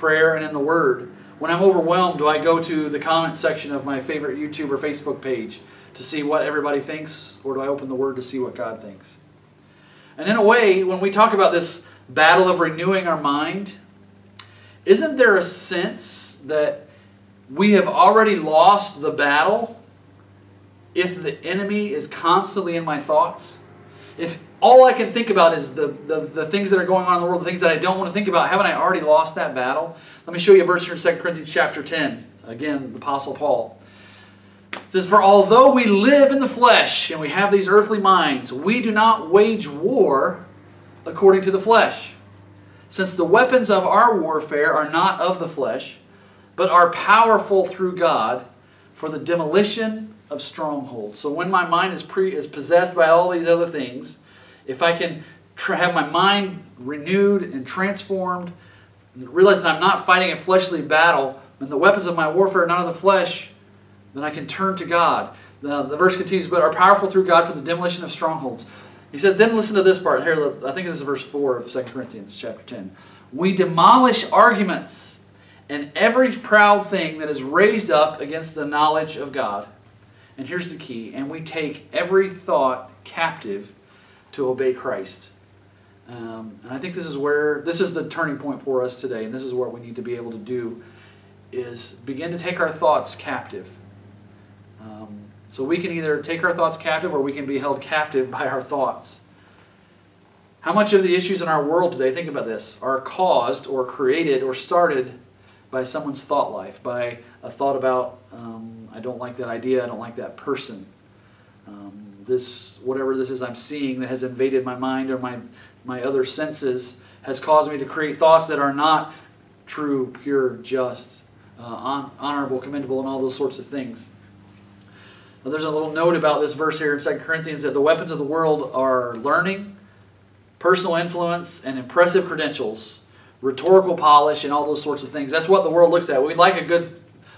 prayer and in the Word. When I'm overwhelmed, do I go to the comment section of my favorite YouTube or Facebook page to see what everybody thinks, or do I open the Word to see what God thinks? And in a way, when we talk about this battle of renewing our mind, isn't there a sense that we have already lost the battle if the enemy is constantly in my thoughts? If all I can think about is the, the, the things that are going on in the world, the things that I don't want to think about, haven't I already lost that battle? Let me show you a verse here in 2 Corinthians chapter 10. Again, the Apostle Paul. It says, For although we live in the flesh and we have these earthly minds, we do not wage war according to the flesh. Since the weapons of our warfare are not of the flesh, but are powerful through God for the demolition of strongholds. So when my mind is, pre, is possessed by all these other things, if I can have my mind renewed and transformed, realize that I'm not fighting a fleshly battle, and the weapons of my warfare are not of the flesh, then I can turn to God. The, the verse continues, but are powerful through God for the demolition of strongholds. He said, then listen to this part. Here, I think this is verse 4 of 2 Corinthians chapter 10. We demolish arguments and every proud thing that is raised up against the knowledge of God. And here's the key. And we take every thought captive to obey Christ. Um, and I think this is where, this is the turning point for us today. And this is what we need to be able to do is begin to take our thoughts captive. Um, so we can either take our thoughts captive or we can be held captive by our thoughts. How much of the issues in our world today, think about this, are caused or created or started by someone's thought life, by a thought about, um, I don't like that idea, I don't like that person. Um, this, whatever this is I'm seeing that has invaded my mind or my, my other senses has caused me to create thoughts that are not true, pure, just, uh, honorable, commendable, and all those sorts of things. Now, there's a little note about this verse here in 2 Corinthians that the weapons of the world are learning, personal influence, and impressive credentials, rhetorical polish, and all those sorts of things. That's what the world looks at. We like a good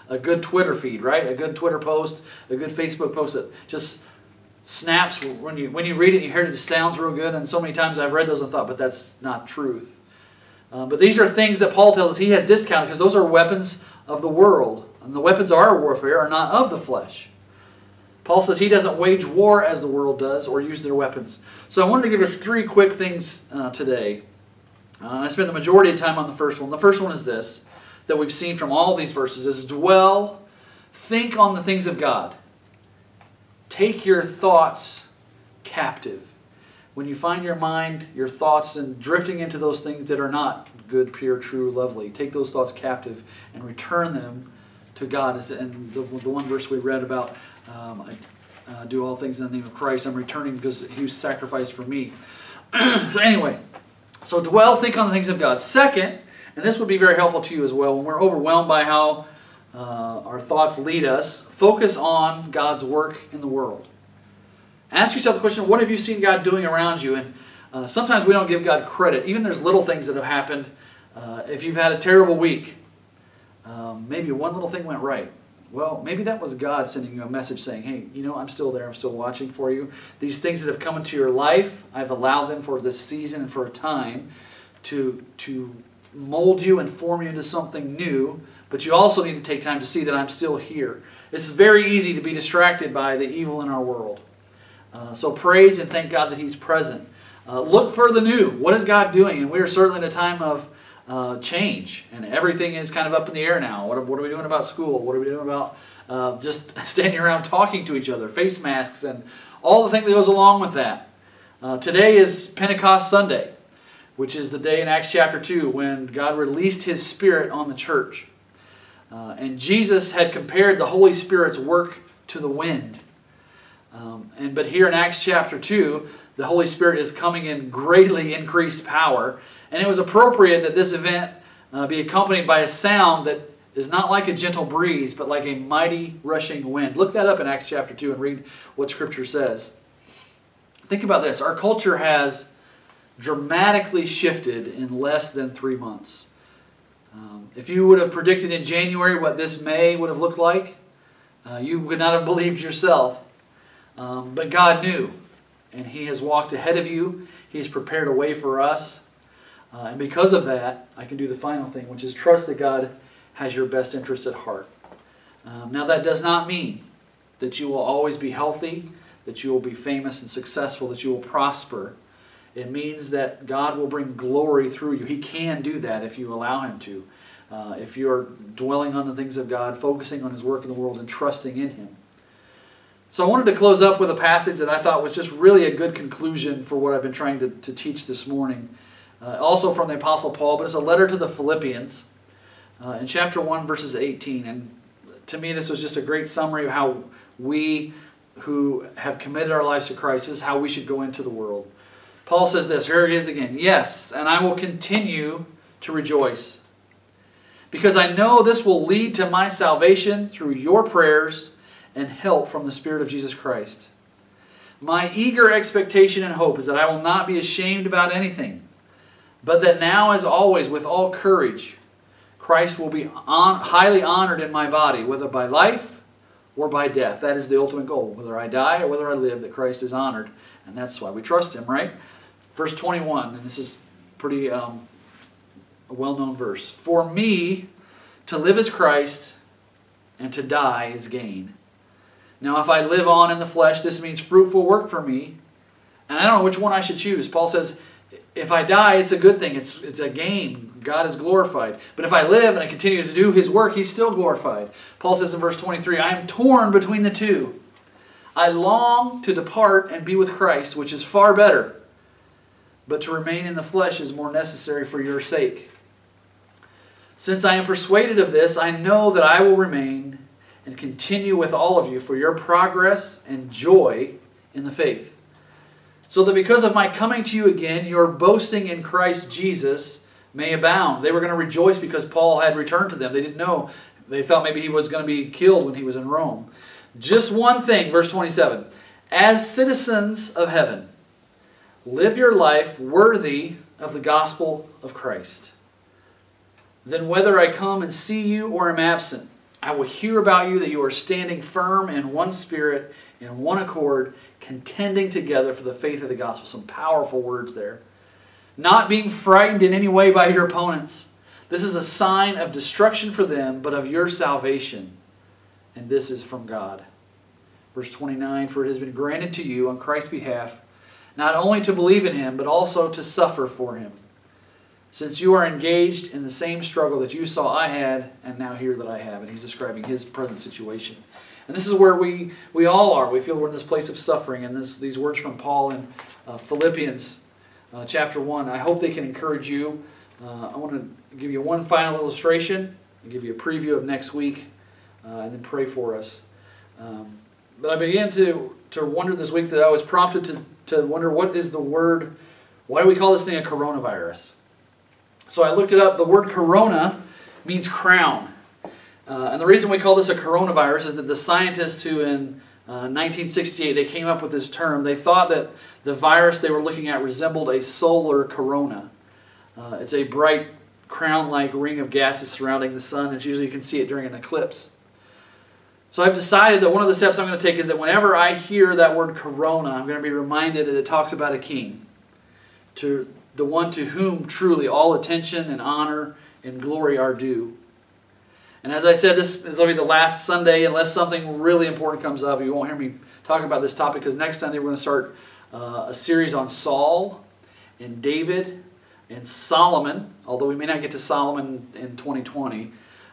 a good Twitter feed, right? A good Twitter post, a good Facebook post that just snaps when you when you read it and you hear it, it sounds real good. And so many times I've read those and thought, but that's not truth. Uh, but these are things that Paul tells us he has discounted because those are weapons of the world. And the weapons of our warfare are not of the flesh. Paul says he doesn't wage war as the world does or use their weapons. So I wanted to give us three quick things uh, today. Uh, I spent the majority of time on the first one. The first one is this that we've seen from all these verses is dwell, think on the things of God. Take your thoughts captive. When you find your mind, your thoughts, and drifting into those things that are not good, pure, true, lovely, take those thoughts captive and return them to God. And the, the one verse we read about, um, I uh, do all things in the name of Christ. I'm returning because He sacrificed for me. so anyway, so dwell, think on the things of God. Second, and this would be very helpful to you as well, when we're overwhelmed by how uh, our thoughts lead us, focus on God's work in the world. Ask yourself the question, what have you seen God doing around you? And uh, sometimes we don't give God credit. Even there's little things that have happened. Uh, if you've had a terrible week, um, maybe one little thing went right. Well, maybe that was God sending you a message saying, hey, you know, I'm still there. I'm still watching for you. These things that have come into your life, I've allowed them for this season and for a time to, to mold you and form you into something new but you also need to take time to see that I'm still here. It's very easy to be distracted by the evil in our world. Uh, so praise and thank God that He's present. Uh, look for the new. What is God doing? And we are certainly in a time of uh, change, and everything is kind of up in the air now. What are, what are we doing about school? What are we doing about uh, just standing around talking to each other? Face masks and all the thing that goes along with that. Uh, today is Pentecost Sunday, which is the day in Acts chapter 2 when God released His Spirit on the church. Uh, and Jesus had compared the Holy Spirit's work to the wind. Um, and but here in Acts chapter 2, the Holy Spirit is coming in greatly increased power. And it was appropriate that this event uh, be accompanied by a sound that is not like a gentle breeze, but like a mighty rushing wind. Look that up in Acts chapter 2 and read what Scripture says. Think about this. Our culture has dramatically shifted in less than three months. Um, if you would have predicted in January what this May would have looked like, uh, you would not have believed yourself. Um, but God knew, and He has walked ahead of you. He has prepared a way for us. Uh, and because of that, I can do the final thing, which is trust that God has your best interest at heart. Um, now, that does not mean that you will always be healthy, that you will be famous and successful, that you will prosper. It means that God will bring glory through you. He can do that if you allow Him to. Uh, if you're dwelling on the things of God, focusing on His work in the world, and trusting in Him. So I wanted to close up with a passage that I thought was just really a good conclusion for what I've been trying to, to teach this morning. Uh, also from the Apostle Paul, but it's a letter to the Philippians uh, in chapter 1, verses 18. And to me, this was just a great summary of how we who have committed our lives to Christ, this is how we should go into the world. Paul says this, here it is again. Yes, and I will continue to rejoice because I know this will lead to my salvation through your prayers and help from the Spirit of Jesus Christ. My eager expectation and hope is that I will not be ashamed about anything, but that now, as always, with all courage, Christ will be on, highly honored in my body, whether by life or by death. That is the ultimate goal. Whether I die or whether I live, that Christ is honored. And that's why we trust Him, right? Verse 21, and this is pretty um, a well known verse. For me, to live is Christ, and to die is gain. Now, if I live on in the flesh, this means fruitful work for me. And I don't know which one I should choose. Paul says, if I die, it's a good thing. It's, it's a gain. God is glorified. But if I live and I continue to do his work, he's still glorified. Paul says in verse 23, I am torn between the two. I long to depart and be with Christ, which is far better. But to remain in the flesh is more necessary for your sake. Since I am persuaded of this, I know that I will remain and continue with all of you for your progress and joy in the faith. So that because of my coming to you again, your boasting in Christ Jesus may abound. They were going to rejoice because Paul had returned to them. They didn't know. They thought maybe he was going to be killed when he was in Rome. Just one thing, verse 27. As citizens of heaven, live your life worthy of the gospel of Christ. Then whether I come and see you or am absent, I will hear about you that you are standing firm in one spirit, in one accord, contending together for the faith of the gospel. Some powerful words there. Not being frightened in any way by your opponents. This is a sign of destruction for them, but of your salvation. And this is from God. Verse 29 For it has been granted to you on Christ's behalf not only to believe in him, but also to suffer for him since you are engaged in the same struggle that you saw I had and now hear that I have. And he's describing his present situation. And this is where we, we all are. We feel we're in this place of suffering. And this, these words from Paul in uh, Philippians uh, chapter 1, I hope they can encourage you. Uh, I want to give you one final illustration and give you a preview of next week uh, and then pray for us. Um, but I began to, to wonder this week that I was prompted to, to wonder what is the word, why do we call this thing a coronavirus? So I looked it up. The word corona means crown. Uh, and the reason we call this a coronavirus is that the scientists who in uh, 1968 they came up with this term, they thought that the virus they were looking at resembled a solar corona. Uh, it's a bright crown-like ring of gases surrounding the sun. It's usually you can see it during an eclipse. So I've decided that one of the steps I'm going to take is that whenever I hear that word corona, I'm going to be reminded that it talks about a king. To the one to whom truly all attention and honor and glory are due. And as I said, this is going to be the last Sunday, unless something really important comes up. You won't hear me talking about this topic because next Sunday we're going to start uh, a series on Saul and David and Solomon, although we may not get to Solomon in 2020.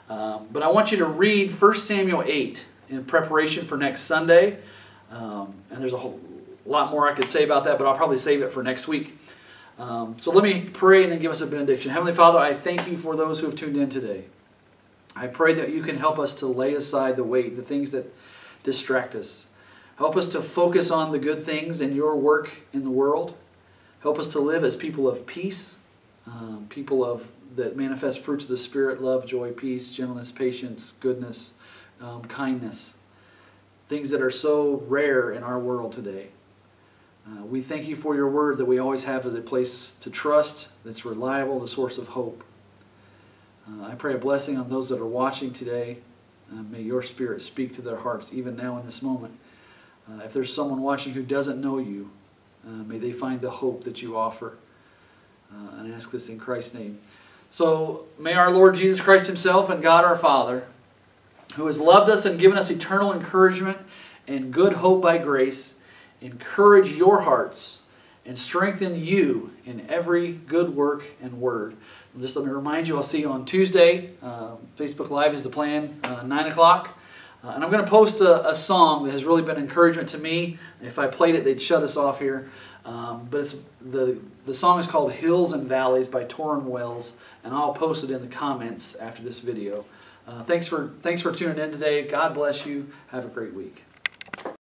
Um, but I want you to read 1 Samuel 8 in preparation for next Sunday. Um, and there's a whole lot more I could say about that, but I'll probably save it for next week. Um, so let me pray and then give us a benediction. Heavenly Father, I thank you for those who have tuned in today. I pray that you can help us to lay aside the weight, the things that distract us. Help us to focus on the good things and your work in the world. Help us to live as people of peace, um, people of that manifest fruits of the Spirit, love, joy, peace, gentleness, patience, goodness, um, kindness. Things that are so rare in our world today. Uh, we thank you for your word that we always have as a place to trust, that's reliable, the source of hope. Uh, I pray a blessing on those that are watching today. Uh, may your spirit speak to their hearts even now in this moment. Uh, if there's someone watching who doesn't know you, uh, may they find the hope that you offer. Uh, and I ask this in Christ's name. So may our Lord Jesus Christ Himself and God our Father, who has loved us and given us eternal encouragement and good hope by grace, encourage your hearts and strengthen you in every good work and word. Just let me remind you, I'll see you on Tuesday. Uh, Facebook Live is the plan, uh, 9 o'clock. Uh, and I'm going to post a, a, song that has really been encouragement to me. If I played it, they'd shut us off here. Um, but it's the, the song is called Hills and Valleys by Tauren Wells, and I'll post it in the comments after this video. Uh, thanks, for, thanks for tuning in today. God bless you. Have a great week.